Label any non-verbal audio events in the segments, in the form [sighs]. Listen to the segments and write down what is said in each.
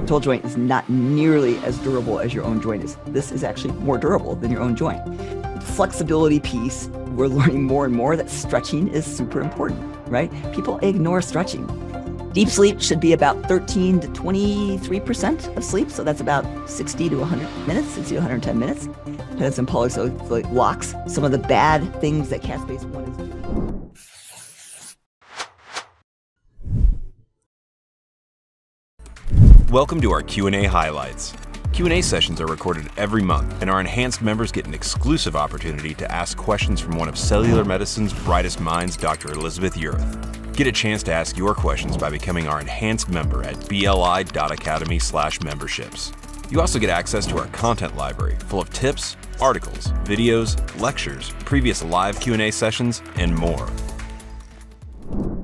total joint is not nearly as durable as your own joint is. This is actually more durable than your own joint. Flexibility piece, we're learning more and more that stretching is super important, right? People ignore stretching. Deep sleep should be about 13 to 23% of sleep. So that's about 60 to 100 minutes, 60 to 110 minutes. Depends on polycyclic locks. Some of the bad things that caspase 1 Welcome to our Q&A highlights. Q&A sessions are recorded every month, and our enhanced members get an exclusive opportunity to ask questions from one of cellular medicine's brightest minds, Dr. Elizabeth Yurth. Get a chance to ask your questions by becoming our enhanced member at bli.academy/memberships. You also get access to our content library full of tips, articles, videos, lectures, previous live Q&A sessions, and more.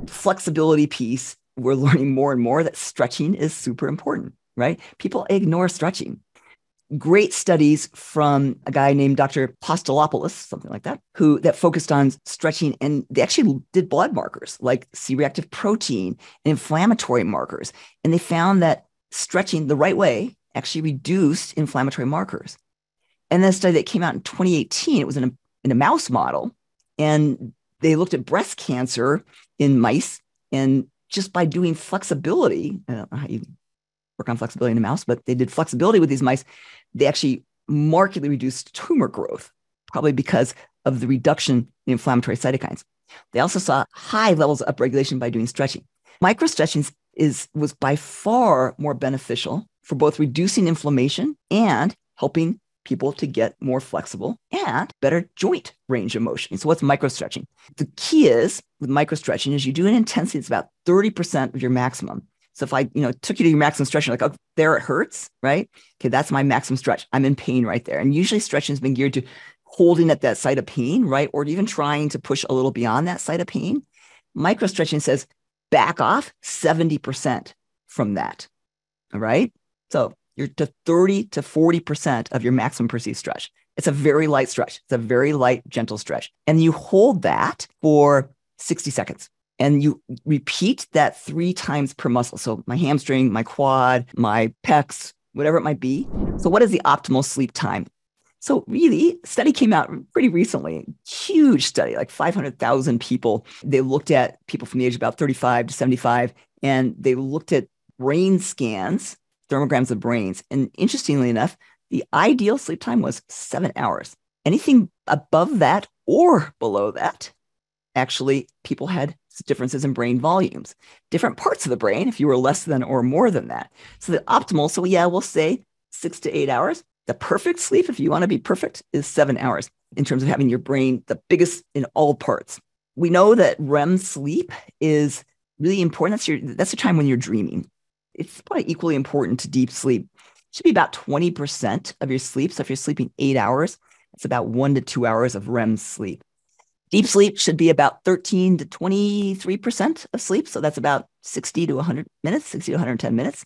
Flexibility piece we're learning more and more that stretching is super important, right? People ignore stretching. Great studies from a guy named Dr. Apostolopoulos, something like that, who that focused on stretching and they actually did blood markers like C-reactive protein and inflammatory markers. And they found that stretching the right way actually reduced inflammatory markers. And then a study that came out in 2018, it was in a, in a mouse model, and they looked at breast cancer in mice and just by doing flexibility, I don't know how you work on flexibility in a mouse, but they did flexibility with these mice. They actually markedly reduced tumor growth, probably because of the reduction in inflammatory cytokines. They also saw high levels of upregulation by doing stretching. Microstretching is was by far more beneficial for both reducing inflammation and helping people to get more flexible and better joint range of motion. So what's microstretching? The key is with microstretching is you do an intensity that's about 30% of your maximum. So if I, you know, took you to your maximum stretch, you're like, oh, there it hurts, right? Okay, that's my maximum stretch. I'm in pain right there. And usually stretching has been geared to holding at that site of pain, right? Or even trying to push a little beyond that site of pain. Microstretching says back off 70% from that. All right. So you're to 30 to 40% of your maximum perceived stretch. It's a very light stretch. It's a very light, gentle stretch. And you hold that for 60 seconds. And you repeat that three times per muscle. So my hamstring, my quad, my pecs, whatever it might be. So, what is the optimal sleep time? So, really, study came out pretty recently, huge study, like 500,000 people. They looked at people from the age of about 35 to 75, and they looked at brain scans thermograms of brains. And interestingly enough, the ideal sleep time was seven hours. Anything above that or below that, actually, people had differences in brain volumes, different parts of the brain, if you were less than or more than that. So the optimal, so yeah, we'll say six to eight hours. The perfect sleep, if you want to be perfect, is seven hours in terms of having your brain the biggest in all parts. We know that REM sleep is really important. That's your that's the time when you're dreaming it's probably equally important to deep sleep. It should be about 20% of your sleep. So if you're sleeping eight hours, it's about one to two hours of REM sleep. Deep sleep should be about 13 to 23% of sleep. So that's about 60 to 100 minutes, 60 to 110 minutes.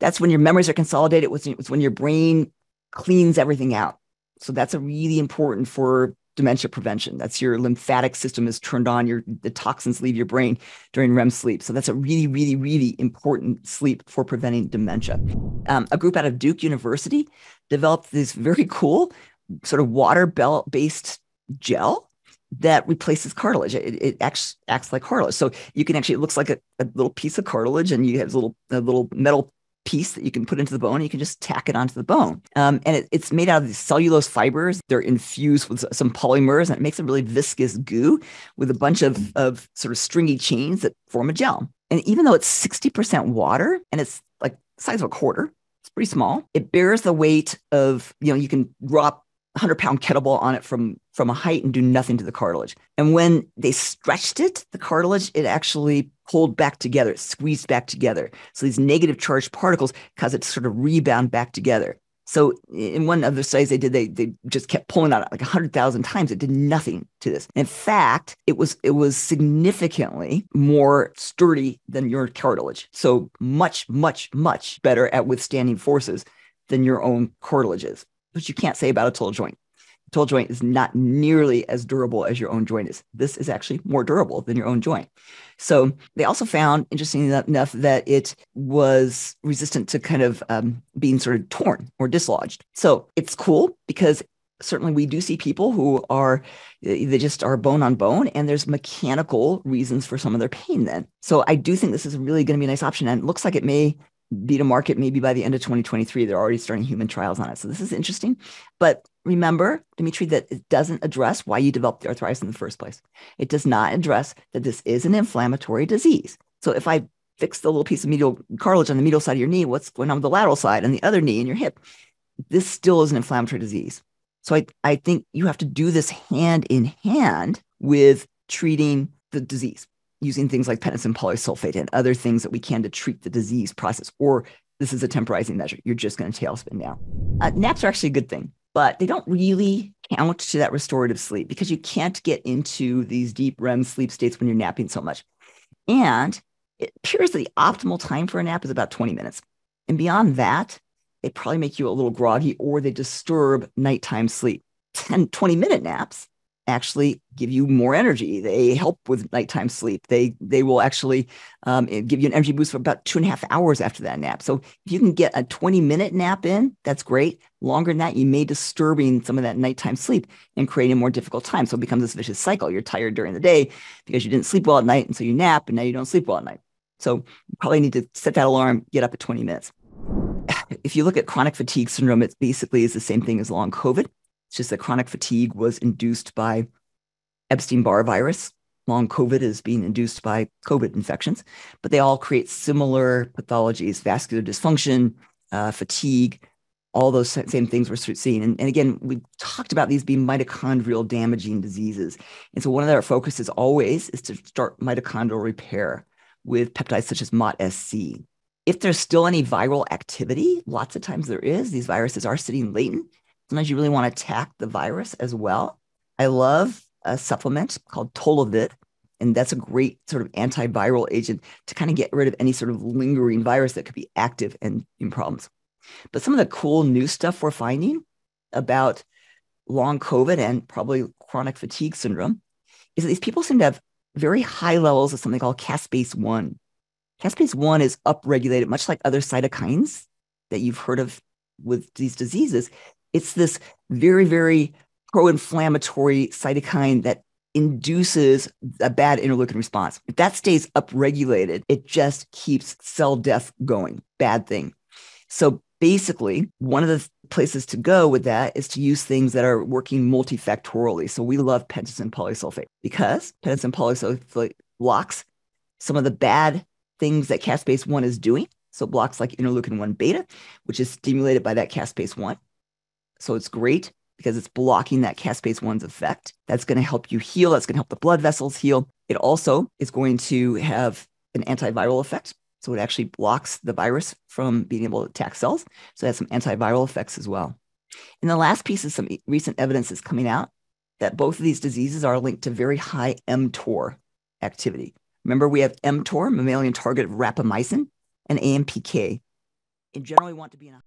That's when your memories are consolidated. It's when your brain cleans everything out. So that's a really important for dementia prevention. That's your lymphatic system is turned on, your the toxins leave your brain during REM sleep. So that's a really, really, really important sleep for preventing dementia. Um, a group out of Duke University developed this very cool sort of water based gel that replaces cartilage. It, it acts, acts like cartilage. So you can actually, it looks like a, a little piece of cartilage and you have a little, a little metal piece that you can put into the bone. You can just tack it onto the bone. Um, and it, it's made out of these cellulose fibers. They're infused with some polymers and it makes a really viscous goo with a bunch of, of sort of stringy chains that form a gel. And even though it's 60% water and it's like size of a quarter, it's pretty small. It bears the weight of, you know, you can drop 100 pound kettlebell on it from from a height and do nothing to the cartilage. And when they stretched it, the cartilage, it actually pulled back together, it squeezed back together. So these negative charged particles cause it to sort of rebound back together. So in one of the studies they did, they, they just kept pulling out like 100,000 times. It did nothing to this. In fact, it was it was significantly more sturdy than your cartilage. So much, much, much better at withstanding forces than your own cartilage is which you can't say about a total joint. total joint is not nearly as durable as your own joint is. This is actually more durable than your own joint. So they also found, interestingly enough, that it was resistant to kind of um, being sort of torn or dislodged. So it's cool because certainly we do see people who are they just are bone on bone and there's mechanical reasons for some of their pain then so i do think this is really going to be a nice option and it looks like it may be to market maybe by the end of 2023 they're already starting human trials on it so this is interesting but remember, Dimitri, that it doesn't address why you developed the arthritis in the first place. It does not address that this is an inflammatory disease. So if I fix the little piece of medial cartilage on the medial side of your knee, what's going on with the lateral side and the other knee and your hip? This still is an inflammatory disease. So I, I think you have to do this hand in hand with treating the disease using things like pentosan polysulfate and other things that we can to treat the disease process. Or this is a temporizing measure. You're just going to tailspin now. Uh, naps are actually a good thing but they don't really count to that restorative sleep because you can't get into these deep REM sleep states when you're napping so much. And it appears that the optimal time for a nap is about 20 minutes. And beyond that, they probably make you a little groggy or they disturb nighttime sleep. 10, 20 minute naps actually give you more energy. They help with nighttime sleep. They they will actually um, give you an energy boost for about two and a half hours after that nap. So if you can get a 20 minute nap in, that's great. Longer than that, you may disturbing some of that nighttime sleep and creating a more difficult time. So it becomes this vicious cycle. You're tired during the day because you didn't sleep well at night, and so you nap, and now you don't sleep well at night. So you probably need to set that alarm, get up at 20 minutes. [sighs] If you look at chronic fatigue syndrome, it basically is the same thing as long COVID. It's just that chronic fatigue was induced by Epstein Barr virus. Long COVID is being induced by COVID infections, but they all create similar pathologies vascular dysfunction, uh, fatigue, all those same things we're seeing. And, and again, we've talked about these being mitochondrial damaging diseases. And so one of our focuses always is to start mitochondrial repair with peptides such as MOTS-c. If there's still any viral activity, lots of times there is, these viruses are sitting latent Sometimes you really want to attack the virus as well. I love a supplement called Tolovit, and that's a great sort of antiviral agent to kind of get rid of any sort of lingering virus that could be active and in problems. But some of the cool new stuff we're finding about long COVID and probably chronic fatigue syndrome is that these people seem to have very high levels of something called caspase 1. Caspase 1 is upregulated, much like other cytokines that you've heard of with these diseases. It's this very, very pro inflammatory cytokine that induces a bad interleukin response. If that stays upregulated, it just keeps cell death going. Bad thing. So basically, one of the places to go with that is to use things that are working multifactorially. So we love pentosan polysulfate because pentosan polysulfate blocks some of the bad things that caspase 1 is doing. So blocks like interleukin 1 beta, which is stimulated by that caspase 1. So it's great because it's blocking that caspase 1's effect. That's going to help you heal. That's going to help the blood vessels heal. It also is going to have an antiviral effect. So it actually blocks the virus from being able to attack cells. So it has some antiviral effects as well. And the last piece is some recent evidence is coming out that both of these diseases are linked to very high mTOR activity. Remember, we have mTOR, mammalian target of rapamycin, and AMPK. In general, we want to be in a